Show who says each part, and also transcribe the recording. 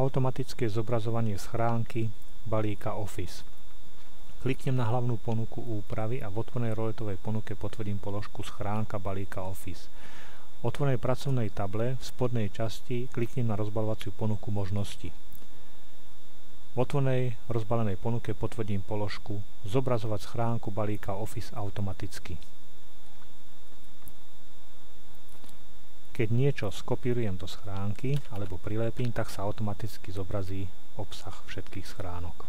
Speaker 1: Automatické zobrazovanie schránky balíka Office. Kliknem na hlavnú ponuku úpravy a v otvorenej roletovej ponuke potvrdím položku schránka balíka Office. V otvorenej pracovnej table v spodnej časti kliknem na rozbalovaciu ponuku možnosti. V otvorenej rozbalenej ponuke potvrdím položku Zobrazovať schránku balíka Office automaticky. Keď niečo skopírujem do schránky alebo prilepím, tak sa automaticky zobrazí obsah všetkých schránok.